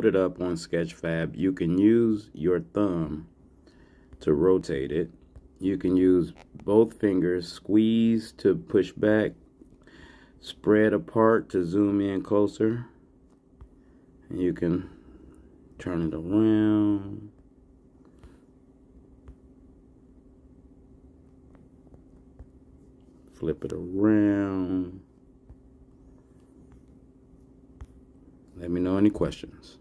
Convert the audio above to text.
put it up on Sketchfab. You can use your thumb to rotate it. You can use both fingers, squeeze to push back, spread apart to zoom in closer. And you can turn it around. Flip it around. Let me know any questions.